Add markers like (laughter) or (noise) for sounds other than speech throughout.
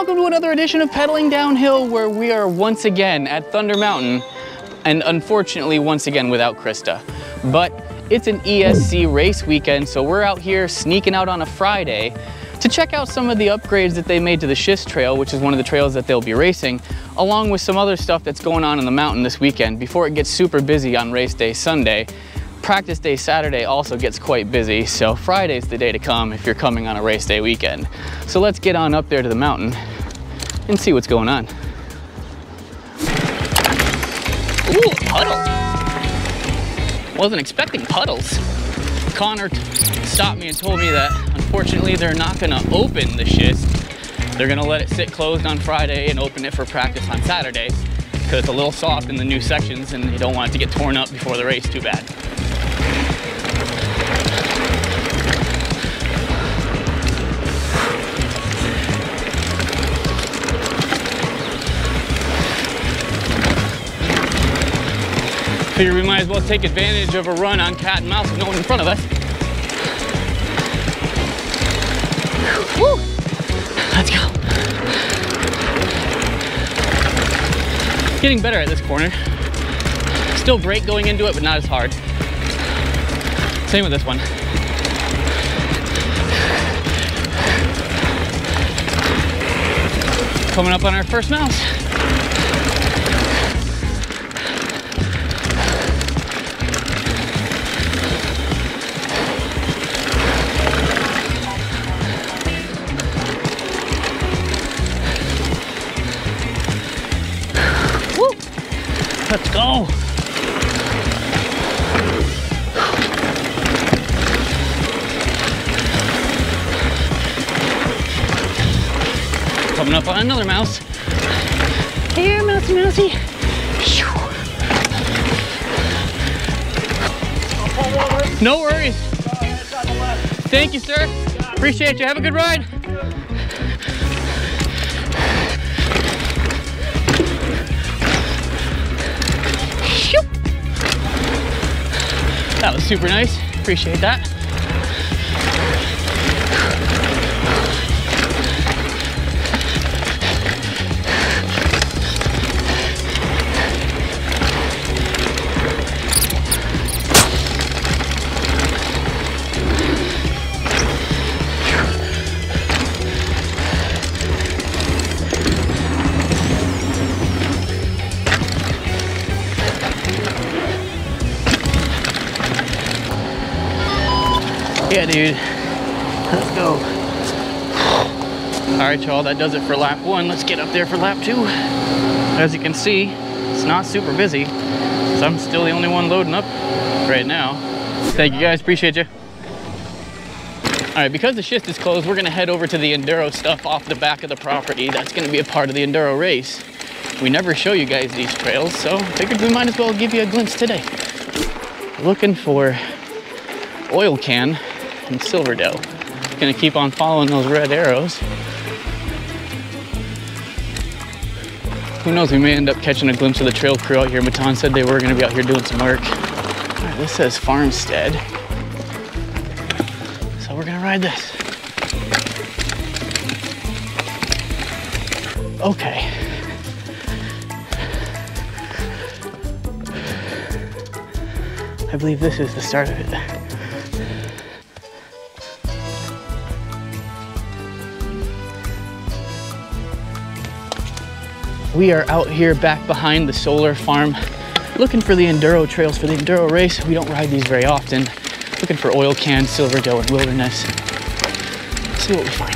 welcome to another edition of Pedaling Downhill where we are once again at Thunder Mountain and unfortunately once again without Krista. But it's an ESC race weekend so we're out here sneaking out on a Friday to check out some of the upgrades that they made to the Schist Trail, which is one of the trails that they'll be racing, along with some other stuff that's going on in the mountain this weekend before it gets super busy on race day Sunday. Practice day Saturday also gets quite busy, so Friday's the day to come if you're coming on a race day weekend. So let's get on up there to the mountain and see what's going on. Ooh, puddle. Wasn't expecting puddles. Connor stopped me and told me that unfortunately they're not gonna open the schist. They're gonna let it sit closed on Friday and open it for practice on Saturday because it's a little soft in the new sections and you don't want it to get torn up before the race too bad. Figure we might as well take advantage of a run on cat and mouse with no one in front of us. Woo! Getting better at this corner. Still great going into it, but not as hard. Same with this one. Coming up on our first mouse. Let's go. Coming up on another mouse. Here, mousey, mousey. No worries. Thank you, sir. Appreciate you. Have a good ride. Super nice. Appreciate that. Dude. Let's go. All right, y'all, that does it for lap one. Let's get up there for lap two. As you can see, it's not super busy, so I'm still the only one loading up right now. Thank you guys, appreciate you. All right, because the schist is closed, we're gonna head over to the enduro stuff off the back of the property. That's gonna be a part of the enduro race. We never show you guys these trails, so figured we might as well give you a glimpse today. Looking for oil can and Silver Doe. Gonna keep on following those red arrows. Who knows, we may end up catching a glimpse of the trail crew out here. Matan said they were gonna be out here doing some work. All right, this says farmstead. So we're gonna ride this. Okay. I believe this is the start of it. We are out here back behind the solar farm looking for the enduro trails for the enduro race. We don't ride these very often. Looking for oil can, Silver Doe, and wilderness. Let's see what we find.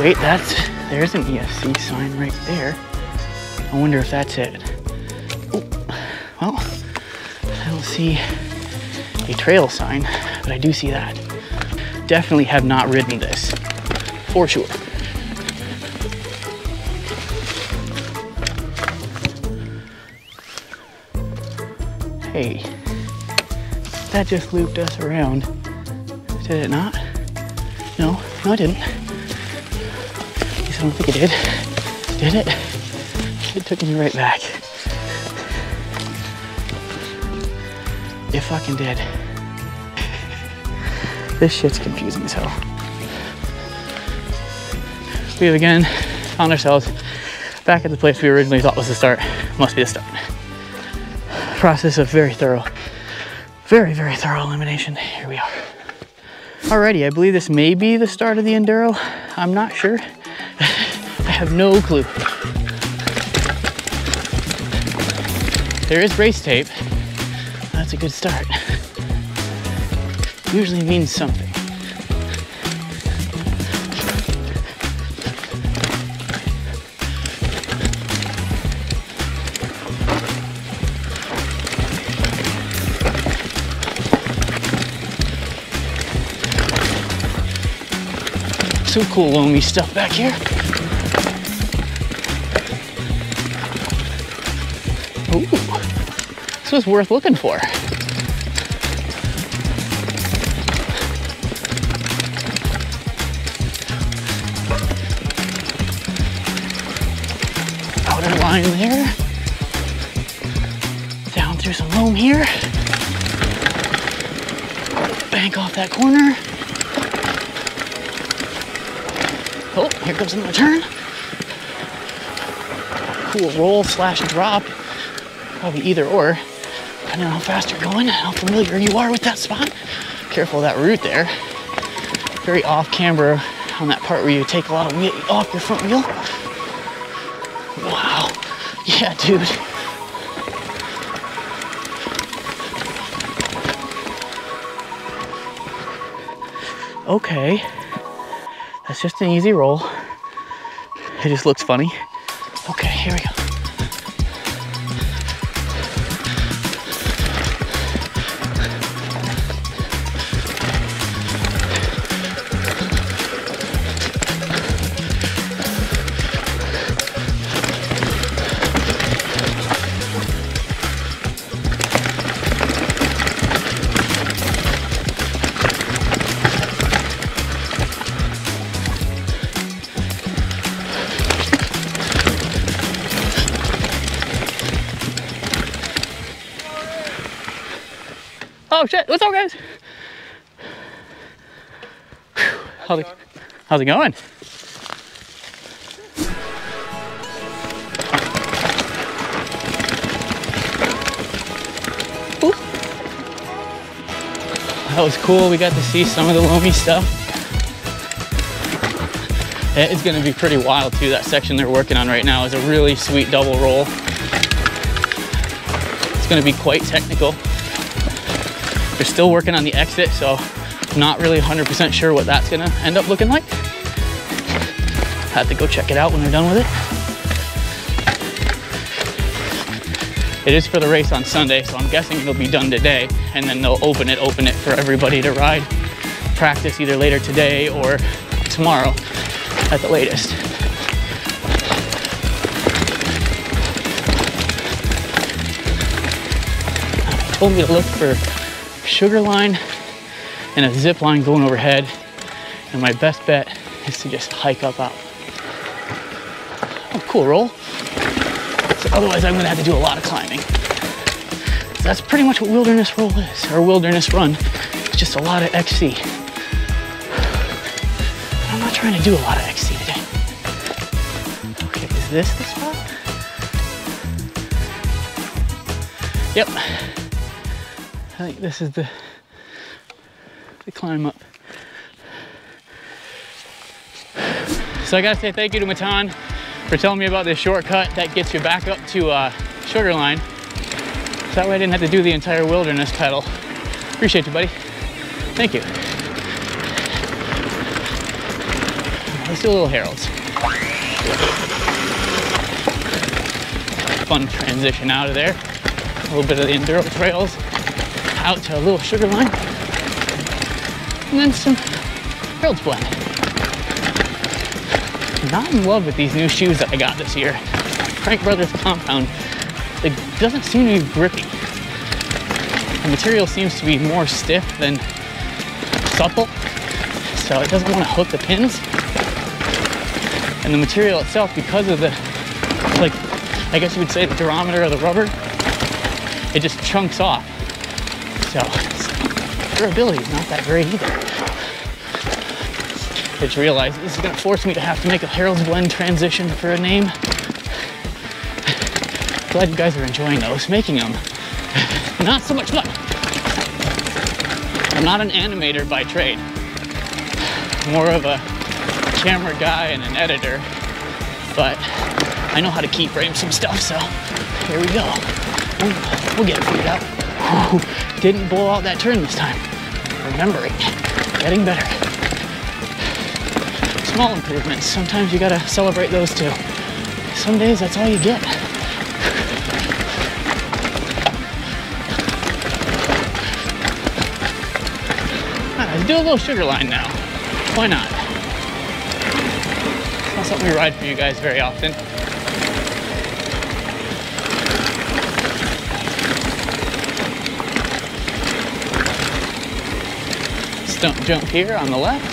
Wait, that's, there's an ESC sign right there. I wonder if that's it. Oh, well, I don't see a trail sign, but I do see that. Definitely have not ridden this, for sure. Hey, that just looped us around. Did it not? No, no it didn't. At least I don't think it did. Did it? It took me right back. It fucking did. This shit's confusing as hell. we have again found ourselves back at the place we originally thought was the start. Must be the start. Process of very thorough, very, very thorough elimination. Here we are. Alrighty, I believe this may be the start of the Enduro. I'm not sure. (laughs) I have no clue. There is race tape. That's a good start. Usually means something. Some cool loamy stuff back here. Ooh, this was worth looking for. Outer line there. Down through some loam here. Bank off that corner. Oh, here comes another turn. Cool roll slash drop. Probably either or, depending on how fast you're going, how familiar you are with that spot. Careful of that root there. Very off camber on that part where you take a lot of weight off your front wheel. Wow. Yeah, dude. Okay. That's just an easy roll. It just looks funny. Okay, here we go. Oh shit, what's up guys? How's it, how's it going? That was cool. We got to see some of the loamy stuff. It's gonna be pretty wild too. That section they're working on right now is a really sweet double roll. It's gonna be quite technical. They're still working on the exit, so not really 100% sure what that's gonna end up looking like. Have to go check it out when they're done with it. It is for the race on Sunday, so I'm guessing it'll be done today, and then they'll open it, open it for everybody to ride, practice either later today or tomorrow at the latest. Told me to look for sugar line and a zip line going overhead. And my best bet is to just hike up out. Oh, cool roll. So otherwise I'm gonna have to do a lot of climbing. That's pretty much what wilderness roll is, or wilderness run. It's just a lot of XC. I'm not trying to do a lot of XC today. Okay, is this the spot? Yep. I think this is the, the climb up. So I gotta say thank you to Matan for telling me about this shortcut that gets you back up to uh, Sugar Line. So that way I didn't have to do the entire wilderness pedal. Appreciate you, buddy. Thank you. Let's do a little Harold's. Fun transition out of there. A little bit of the enduro trails out to a little sugar line. And then some Harold's Blend. Not in love with these new shoes that I got this year. Crank Brothers Compound. It doesn't seem to be grippy. The material seems to be more stiff than supple, so it doesn't want to hook the pins. And the material itself, because of the, like, I guess you would say the durometer of the rubber, it just chunks off. So durability is not that great either. I just realized this is gonna force me to have to make a Harold's Blend transition for a name. Glad you guys are enjoying those, making them. Not so much fun. I'm not an animator by trade. More of a camera guy and an editor, but I know how to keyframe some stuff, so here we go. We'll get it figured out. Didn't blow out that turn this time. Remembering, getting better. Small improvements, sometimes you gotta celebrate those too. Some days that's all you get. Do a little sugar line now. Why not? It's not something we ride for you guys very often. Stump jump here on the left.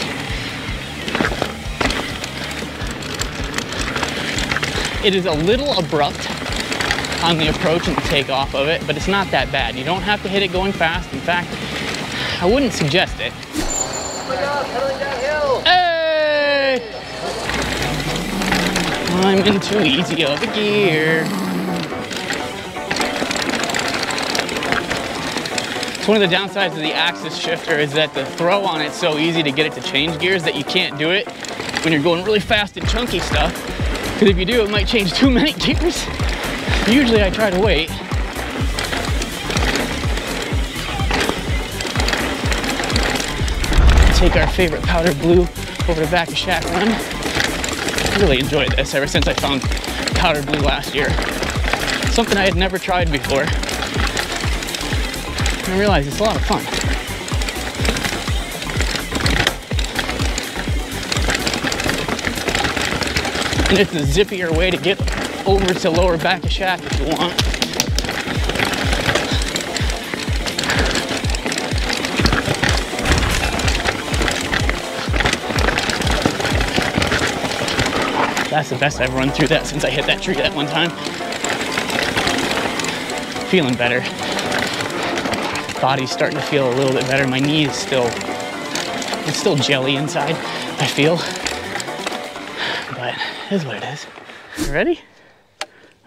It is a little abrupt on the approach and the takeoff of it, but it's not that bad. You don't have to hit it going fast. In fact, I wouldn't suggest it. Hey! I'm in too easy of a gear. It's one of the downsides of the AXS shifter is that the throw on it's so easy to get it to change gears that you can't do it when you're going really fast and chunky stuff. Because if you do, it might change too many (laughs) gears. Usually I try to wait. Take our favorite powder blue over to back of shack run. Really enjoyed this ever since I found powder blue last year. Something I had never tried before. I realize it's a lot of fun. And it's a zippier way to get over to lower back of shack if you want. That's the best I've run through that since I hit that tree that one time. Feeling better. Body's starting to feel a little bit better. My knee is still, it's still jelly inside, I feel. But it is what it is. Ready?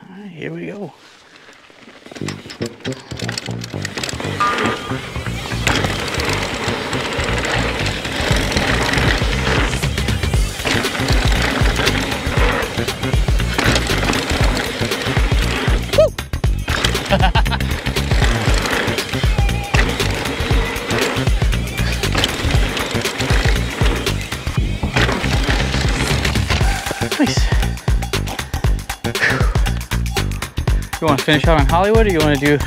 All right, here we go. Finish out on Hawleywood or you want to do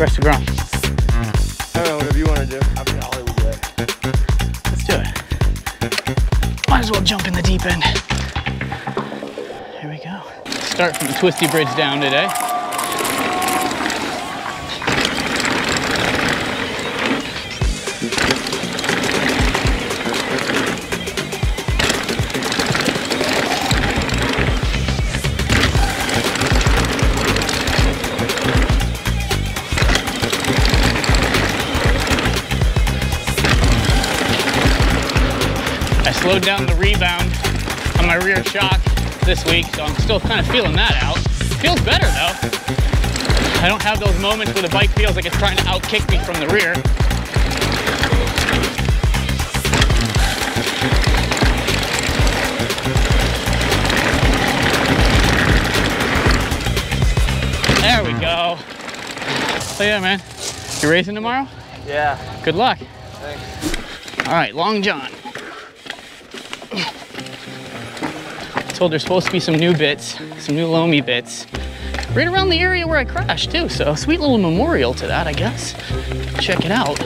rest of ground? I don't know, whatever you want to do. I'll be Hawleywood today. Let's do it. Might as well jump in the deep end. Here we go. Start from the twisty bridge down today. Slowed down the rebound on my rear shock this week, so I'm still kind of feeling that out. Feels better though. I don't have those moments where the bike feels like it's trying to outkick me from the rear. There we go. So yeah, man, you racing tomorrow? Yeah, Good luck. thanks. All right, Long John. Told there's supposed to be some new bits, some new loamy bits, right around the area where I crashed too. So sweet little memorial to that, I guess. Check it out.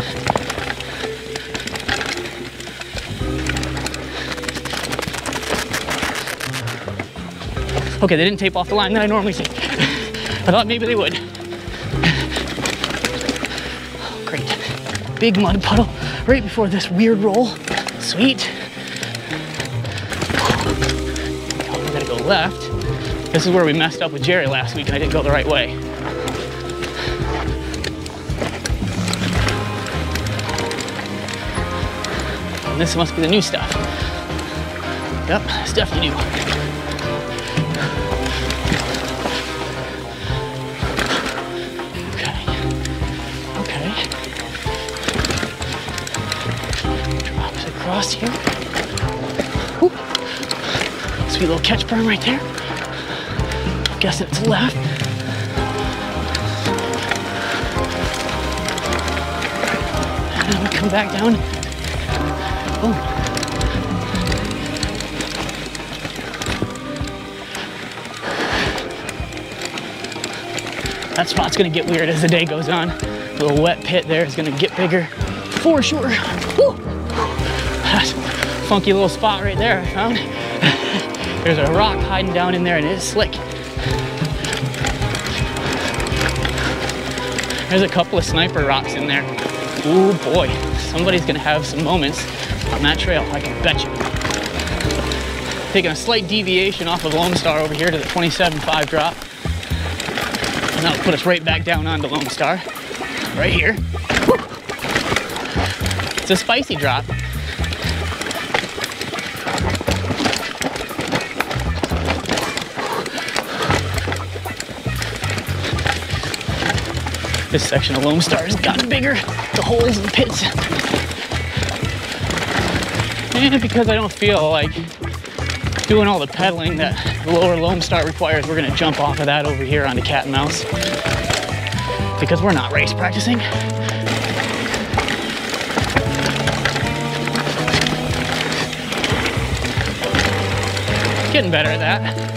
Okay, they didn't tape off the line that I normally see. (laughs) I thought maybe they would. Oh, great. Big mud puddle right before this weird roll. Sweet. Left. This is where we messed up with Jerry last week and I didn't go the right way. And this must be the new stuff. Yep, definitely new. Okay. Okay. Drops across here. Whoop. Sweet little catch berm right there. i Guessing it's left. And then we come back down. That spot's gonna get weird as the day goes on. The little wet pit there is gonna get bigger for sure. Woo! That's a funky little spot right there I found. There's a rock hiding down in there and it is slick. There's a couple of sniper rocks in there. Ooh boy, somebody's gonna have some moments on that trail, I can bet you. Taking a slight deviation off of Loamstar over here to the 27.5 drop. And that'll put us right back down onto Loamstar, right here. It's a spicy drop. This section of Loamstar has gotten bigger. The holes and the pits. And because I don't feel like doing all the pedaling that the lower Loamstar requires, we're gonna jump off of that over here onto Cat and Mouse. Because we're not race practicing. Getting better at that.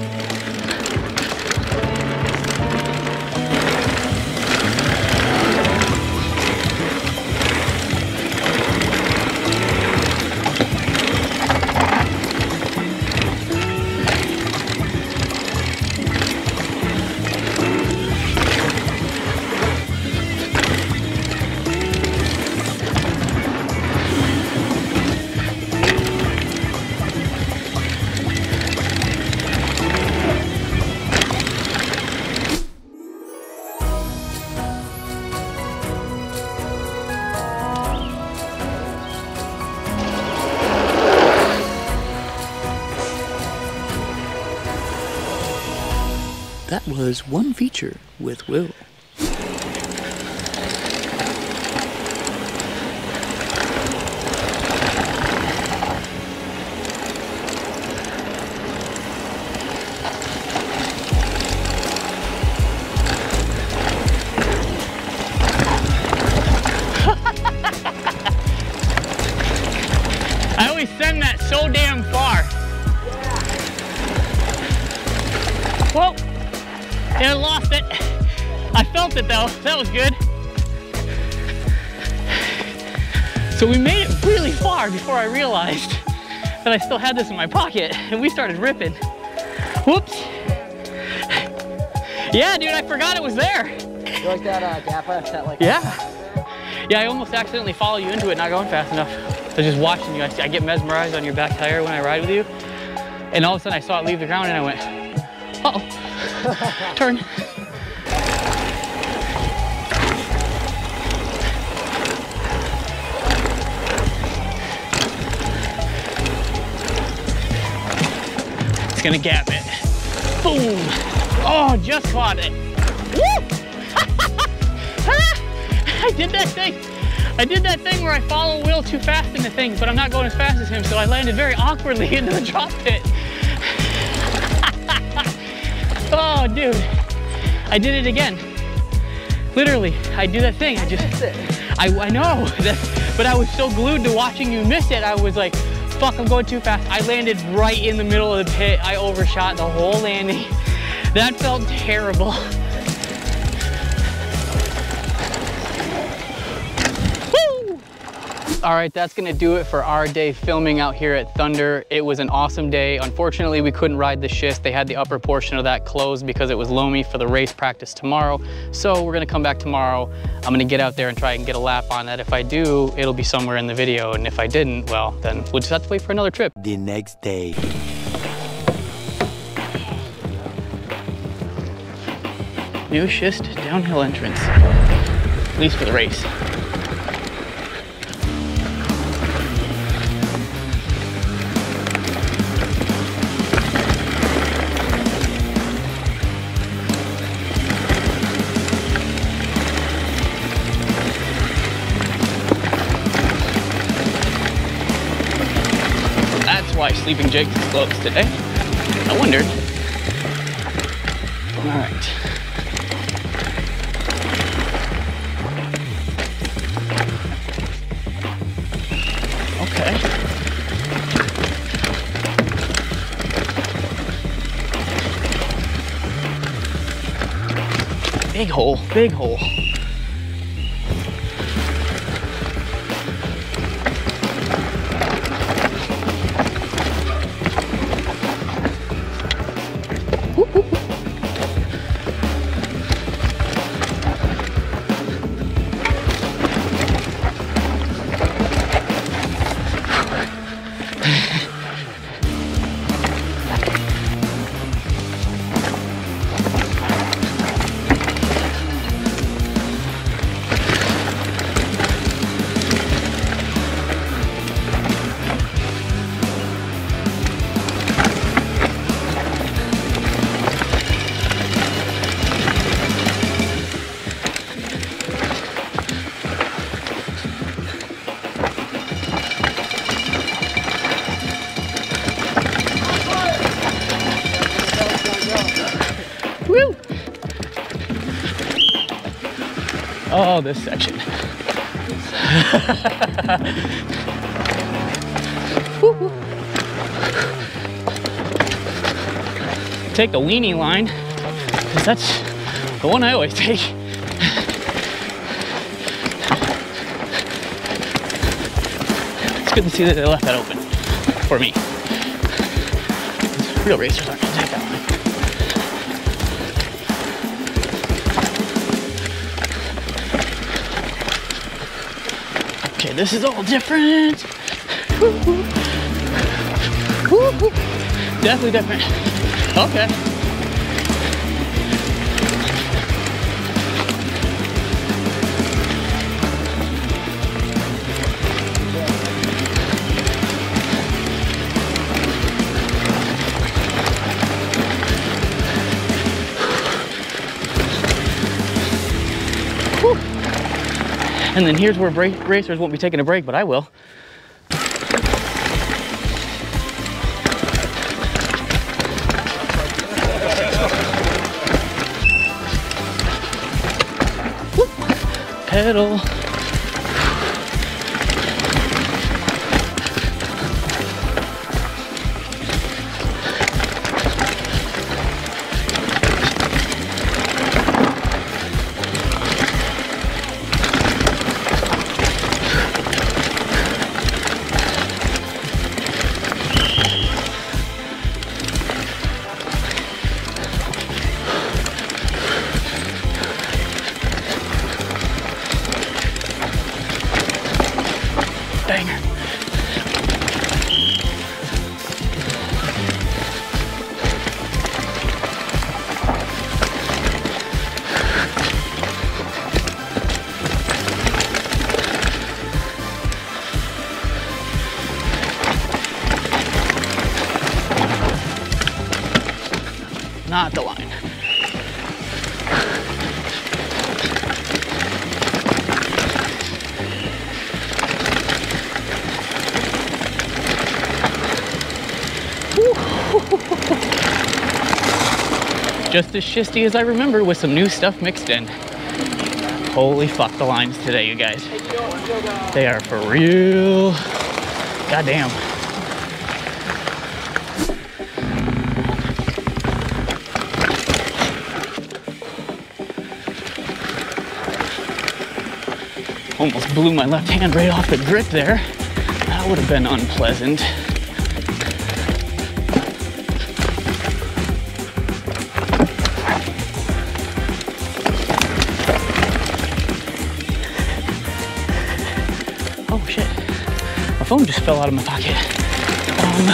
Was one feature with Will. It though. That was good. So we made it really far before I realized that I still had this in my pocket and we started ripping. Whoops. Yeah, dude, I forgot it was there. You like that uh, Gappa? That like Yeah. Yeah, I almost accidentally follow you into it, not going fast enough. I was just watching you. I, I get mesmerized on your back tire when I ride with you. And all of a sudden I saw it leave the ground and I went, uh-oh. (laughs) Turn. Gonna gap it. Boom. Oh, just caught it. Woo! (laughs) I did that thing. I did that thing where I follow Will too fast into things, but I'm not going as fast as him, so I landed very awkwardly (laughs) into the drop pit. (laughs) oh, dude. I did it again. Literally, I do that thing. I just, I, I know, that, but I was so glued to watching you miss it. I was like, fuck, I'm going too fast. I landed right in the middle of the pit. I overshot the whole landing. (laughs) That felt terrible. All right, that's gonna do it for our day filming out here at Thunder. It was an awesome day. Unfortunately, we couldn't ride the schist. They had the upper portion of that closed because it was loamy for the race practice tomorrow. So we're gonna come back tomorrow. I'm gonna get out there and try and get a lap on that. If I do, it'll be somewhere in the video. And if I didn't, well, then we'll just have to wait for another trip. The next day. New schist downhill entrance, at least for the race. That's why Sleeping Jake is today. I wondered. All right. Okay. Big hole, big hole. Oh, this section. Take the weenie line, because that's the one I always take. It's good to see that they left that open for me. Real racers aren't gonna take that line. Okay, this is all different. Woo-hoo. Woo-hoo. Definitely different. Okay. And then here's where racers won't be taking a break, but I will. Pedal. Just as shisty as I remember with some new stuff mixed in. Holy fuck the lines today, you guys. They are for real. Goddamn. Almost blew my left hand right off the grip there. That would have been unpleasant. Phone just fell out of my pocket. Um,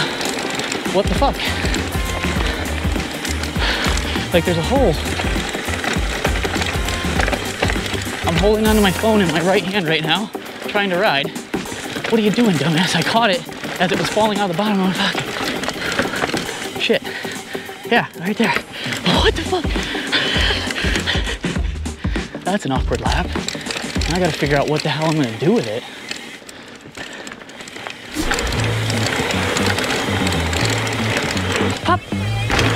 what the fuck? Like there's a hole. I'm holding onto my phone in my right hand right now, trying to ride. What are you doing, dumbass? I caught it as it was falling out of the bottom of my pocket. Shit. Yeah, right there. What the fuck? That's an awkward lap. I gotta figure out what the hell I'm gonna do with it.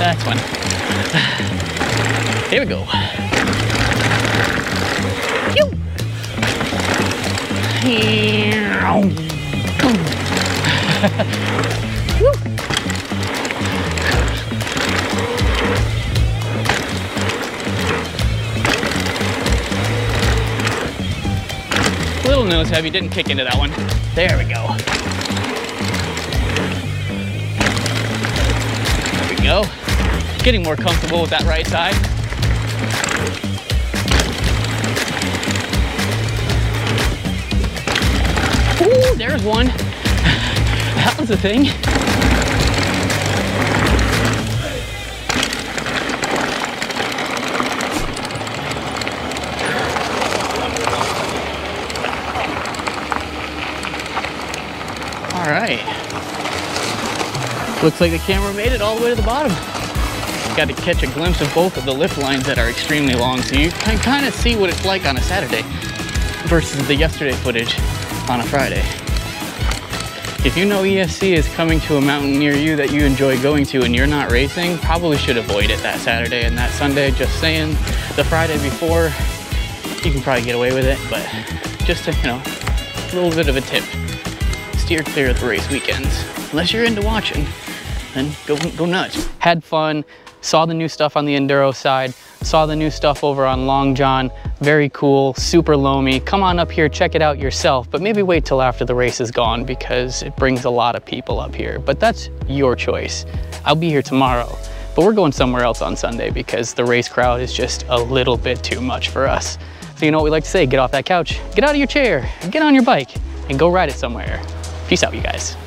That's fun. Here we go. Little nose heavy, didn't kick into that one. There we go. Getting more comfortable with that right side. Ooh, there's one. (laughs) That was a thing. All right. Looks like the camera made it all the way to the bottom. Got to catch a glimpse of both of the lift lines that are extremely long so you can kind of see what it's like on a Saturday versus the yesterday footage on a Friday. If you know ESC is coming to a mountain near you that you enjoy going to and you're not racing, probably should avoid it that Saturday and that Sunday. Just saying, the Friday before, you can probably get away with it, but just a, you know, a little bit of a tip. Steer clear of the race weekends. Unless you're into watching, then go, go nuts. Had fun, saw the new stuff on the Enduro side, saw the new stuff over on Long John. Very cool, super loamy. Come on up here, check it out yourself, but maybe wait till after the race is gone because it brings a lot of people up here. But that's your choice. I'll be here tomorrow, but we're going somewhere else on Sunday because the race crowd is just a little bit too much for us. So you know what we like to say, get off that couch, get out of your chair, get on your bike, and go ride it somewhere. Peace out, you guys.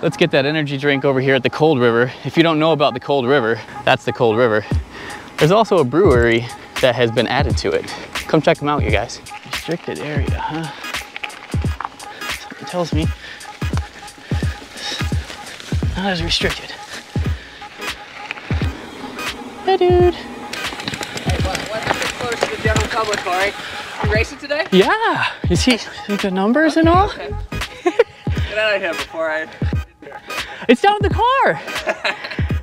Let's get that energy drink over here at the Cold River. If you don't know about the Cold River, that's the Cold River. There's also a brewery that has been added to it. Come check them out, you guys. Restricted area, huh? Something tells me not as restricted. Hey, dude. Hey, what, what happened close to the general public, Corey? You racing today? Yeah, you see, see the numbers and all? Okay. Get out of here before I... It's down in the car.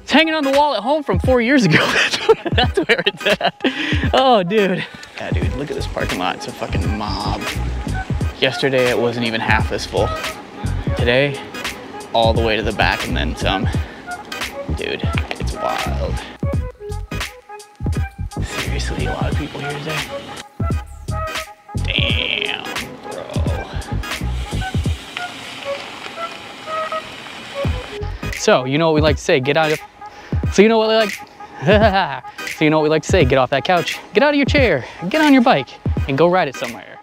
It's hanging on the wall at home from four years ago. (laughs) That's where it's at. Oh, dude. Yeah, dude, look at this parking lot. It's a fucking mob. Yesterday, it wasn't even half this full. Today, all the way to the back and then some. Dude, it's wild. Seriously, a lot of people here today. So, you know what we like to say, get out of, so you know what we like, (laughs) so you know what we like to say, get off that couch, get out of your chair, get on your bike, and go ride it somewhere.